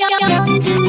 Young